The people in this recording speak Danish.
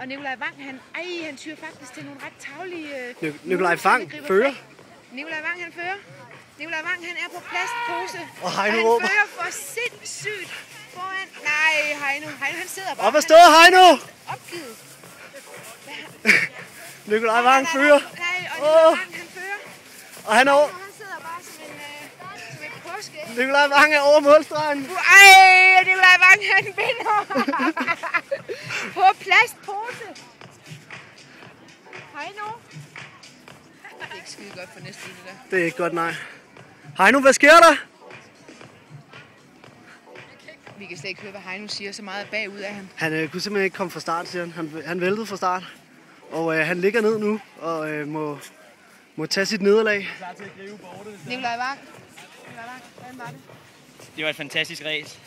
Og Nikolaj Wang, han, ej, han tyrer faktisk til nogle ret tavlige... Øh, Nik- Nikolaj griber fører. Nikolaj Wang, han fører. Nikolaj Wang, han er på plastpose. Og Heino han råber. fører for sindssygt foran... Nej, Heino, Heino, han sidder bare. Op at stå, Heino! Opgivet. Nikolaj Wang fører, Nej, og. Nikolaj Wang, han fører. og han er over. Og han sidder bare som en, øh, som en påske. Nikolaj Wang er over målstregen. Ej, Nikolaj Wang, han vinder. Hej nu. Det er ikke skide godt for næste uge, det der. Det er ikke godt, nej. Heino, hvad sker der? Vi kan slet ikke høre, hvad Heino siger. Så meget bagud af ham. Han øh, kunne simpelthen ikke komme fra start, siger han. Han, han væltede fra start. Og øh, han ligger ned nu og øh, må, må tage sit nederlag. Nikolaj Wang. Nikolaj Wang, hvordan var det? Det var et fantastisk race.